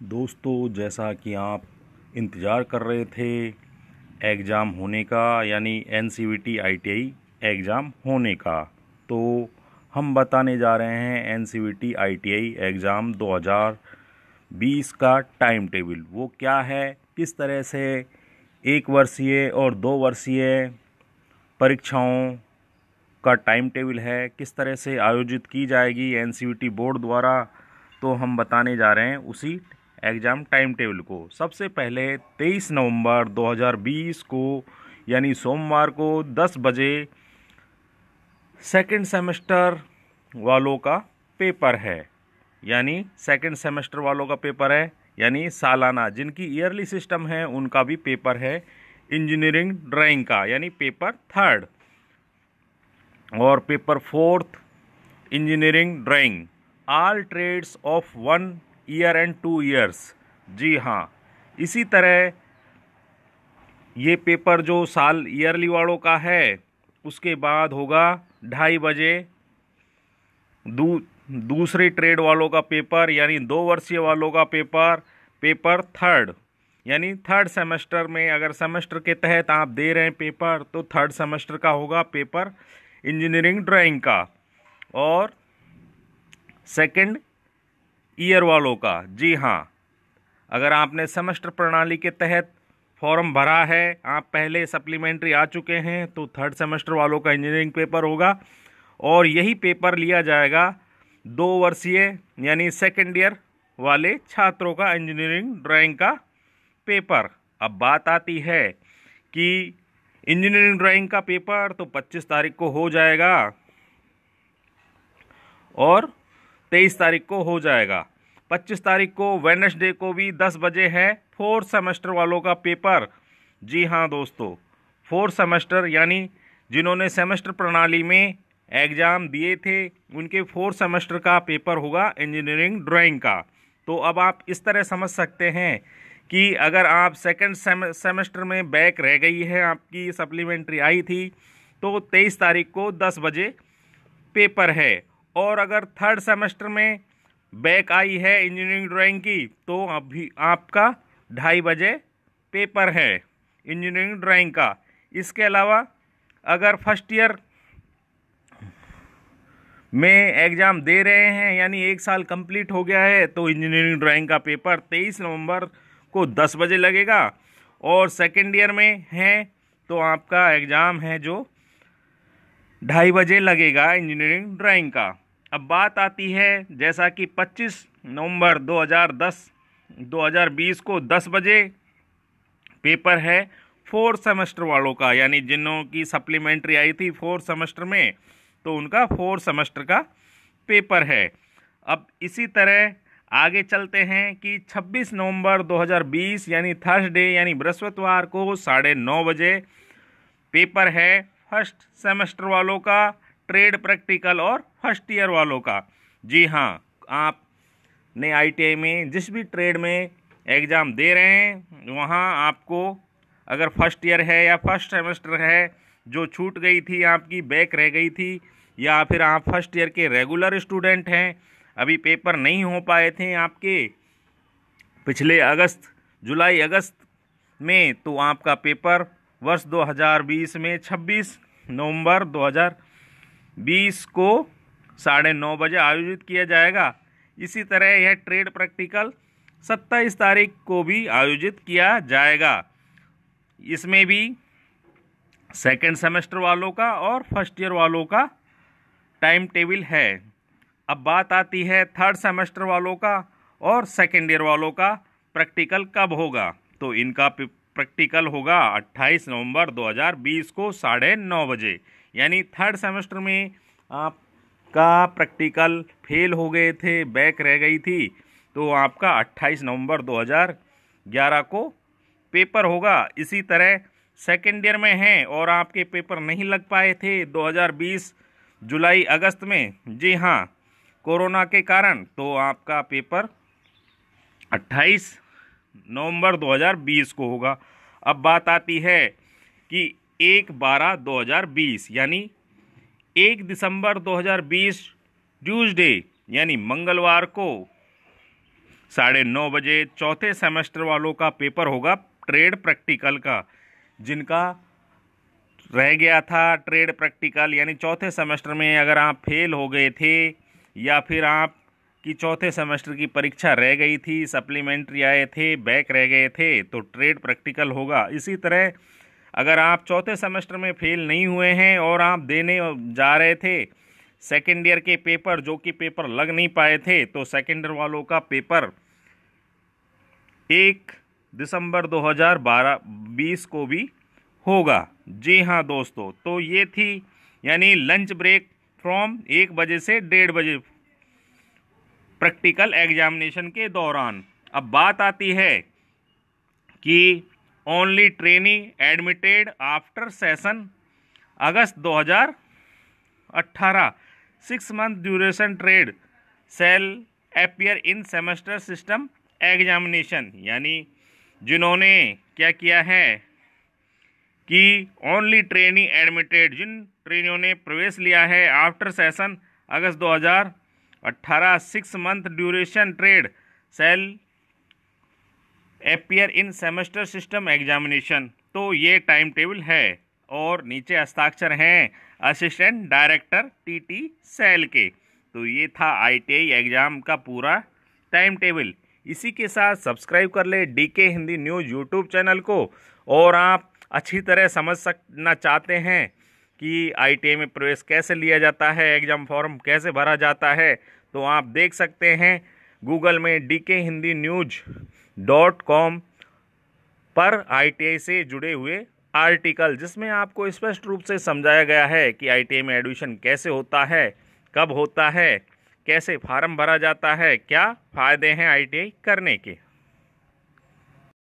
दोस्तों, जैसा कि आप इंतज़ार कर रहे थे, एग्ज़ाम होने का, यानी N C V T I T I exam होने का। तो हम बताने जा रहे हैं N C V T I T I exam 2020 का टाइम टेबल। वो क्या है, किस तरह से, एक वर्षीय और दो वर्षीय परीक्षाओं का टाइम टेबल है, किस तरह से आयोजित की जाएगी N C V T board द्वारा तो हम बताने जा रहे हैं उसी एग्ज़ाम टाइम टेबल को। सबसे पहले 23 नवंबर 2020 को, यानी सोमवार को 10 बजे सेकंड सेमेस्टर वालों का पेपर है। यानी सेकंड सेमेस्टर वालों का पेपर है, यानी सालाना। जिनकी ईयरली सिस्टम है, उनका भी पेपर है इंजीनियरिंग ड्राइंग का, यानी पेपर थर्ड और paper fourth engineering drawing all trades of one year and two years. जी हाँ। इसी तरह ये पेपर जो साल ईयरली वालों का है, उसके बाद होगा ढाई बजे दू, दूसरे ट्रेड वालों का पेपर, यानी दो वर्षीय वालों का पेपर पेपर थर्ड। यानी थर्ड सेमेस्टर में अगर सेमेस्टर के तहत आप दे रहे हैं पेपर तो थर्ड सेमेस्टर का होगा पेपर इंजीनियरिंग ड्राइंग का। और सेकंड ईयर वालों का। जी हाँ। अगर आपने सेमेस्टर प्रणाली के तहत फॉर्म भरा है, आप पहले सप्लीमेंट्री आ चुके हैं तो थर्ड सेमेस्टर वालों का इंजीनियरिंग पेपर होगा और यही पेपर लिया जाएगा दो वर्षीय, यानी सेकेंड ईयर वाले छात्रों का इंजीनियरिंग ड्राइंग का पेपर। अब बात आती है कि इंजीनियरिंग ड्राइंग का पेपर तो 25 तारीख को हो जाएगा और तेईस तारीख को हो जाएगा। पच्चीस तारीख को वेनसडे को भी दस बजे है फोर्थ सेमेस्टर वालों का पेपर जी हाँ दोस्तों फोर्थ सेमेस्टर यानी जिन्होंने सेमेस्टर प्रणाली में एग्ज़ाम दिए थे, उनके फोर्थ सेमेस्टर का पेपर होगा इंजीनियरिंग ड्राइंग का। तो अब आप इस तरह समझ सकते हैं कि अगर आप सेकेंड सेमेस्टर में बैक रह गई है, आपकी सप्लीमेंट्री आई थी तो तेईस तारीख को दस बजे पेपर है। और अगर थर्ड सेमेस्टर में बैक आई है इंजीनियरिंग ड्राइंग की तो अभी आपका ढाई बजे पेपर है इंजीनियरिंग ड्राइंग का। इसके अलावा, अगर फ़र्स्ट ईयर में एग्ज़ाम दे रहे हैं, यानी एक साल कंप्लीट हो गया है तो इंजीनियरिंग ड्राइंग का पेपर तेईस नवंबर को दस बजे लगेगा। और सेकेंड ईयर में है तो आपका एग्ज़ाम है जो ढाई बजे लगेगा इंजीनियरिंग ड्राइंग का। अब बात आती है, जैसा कि 25 नवंबर 2010 2020 को 10 बजे पेपर है फोर्थ सेमेस्टर वालों का, यानी जिनों की सप्लीमेंट्री आई थी फोर्थ सेमेस्टर में तो उनका फोर्थ सेमेस्टर का पेपर है। अब इसी तरह आगे चलते हैं कि 26 नवंबर 2020 यानी थर्सडे, यानी बृहस्पतिवार को साढ़े नौ बजे पेपर है फ़र्स्ट सेमेस्टर वालों का ट्रेड प्रैक्टिकल और फ़र्स्ट ईयर वालों का। जी हाँ आप ने आई में जिस भी ट्रेड में एग्ज़ाम दे रहे हैं, वहाँ आपको अगर फ़र्स्ट ईयर है या फ़र्स्ट सेमेस्टर है, जो छूट गई थी, आपकी बैक रह गई थी, या फिर आप फ़र्स्ट ईयर के रेगुलर स्टूडेंट हैं, अभी पेपर नहीं हो पाए थे आपके, पिछले अगस्त, जुलाई अगस्त में तो आपका पेपर वर्ष 2020 में 26 नवंबर 2020 को साढ़े नौ बजे आयोजित किया जाएगा। इसी तरह यह ट्रेड प्रैक्टिकल 27 तारीख को भी आयोजित किया जाएगा। इसमें भी सेकेंड सेमेस्टर वालों का और फ़र्स्ट ईयर वालों का टाइम टेबल है। अब बात आती है थर्ड सेमेस्टर वालों का और सेकेंड ईयर वालों का प्रैक्टिकल कब होगा? तो इनका प्रैक्टिकल होगा 28 नवंबर 2020 को साढ़े नौ बजे। यानी थर्ड सेमेस्टर में आपका प्रैक्टिकल फेल हो गए थे, बैक रह गई थी तो आपका 28 नवंबर 2011 को पेपर होगा। इसी तरह सेकेंड ईयर में हैं और आपके पेपर नहीं लग पाए थे 2020 जुलाई अगस्त में। जी हाँ कोरोना के कारण तो आपका पेपर 28 नवंबर 2020 को होगा। अब बात आती है कि एक बारह 2020 यानी एक दिसंबर दो हज़ार बीस ट्यूजडे यानी मंगलवार को साढ़े नौ बजे चौथे सेमेस्टर वालों का पेपर होगा ट्रेड प्रैक्टिकल का, जिनका रह गया था ट्रेड प्रैक्टिकल, यानी चौथे सेमेस्टर में अगर आप फेल हो गए थे या फिर आप की चौथे सेमेस्टर की परीक्षा रह गई थी, सप्लीमेंट्री आए थे, बैक रह गए थे तो ट्रेड प्रैक्टिकल होगा। इसी तरह अगर आप चौथे सेमेस्टर में फेल नहीं हुए हैं और आप देने जा रहे थे सेकेंड ईयर के पेपर जो कि पेपर लग नहीं पाए थे तो सेकेंड ईयर वालों का पेपर एक दिसंबर 2012 20 को भी होगा। जी हाँ दोस्तों तो ये थी, यानी लंच ब्रेक फ्रॉम एक बजे से डेढ़ बजे प्रैक्टिकल एग्जामिनेशन के दौरान। अब बात आती है कि only trainee admitted after session August 2018 six month duration trade shall appear in semester system examination यानी जिन्होंने क्या किया है कि ओनली ट्रेनी एडमिटेड जिन ट्रेनियों ने प्रवेश लिया है after session August 2018 six month duration trade shall appear in semester system examination तो ये टाइम टेबल है। और नीचे हस्ताक्षर हैं असिस्टेंट डायरेक्टर टीटी सेल के। तो ये था आईटीआई एग्ज़ाम का पूरा टाइम टेबल इसी के साथ सब्सक्राइब कर ले DK Hindi news YouTube channel को। और आप अच्छी तरह समझ सकना चाहते हैं कि आई में प्रवेश कैसे लिया जाता है एग्ज़ाम फॉर्म कैसे भरा जाता है तो आप देख सकते हैं गूगल में डी के हिंदी न्यूज़ डॉट कॉम पर आई से जुड़े हुए आर्टिकल, जिसमें आपको स्पष्ट रूप से समझाया गया है कि आईटीआई में एडमिशन कैसे होता है, कब होता है, कैसे फार्म भरा जाता है, क्या फ़ायदे हैं आई करने के।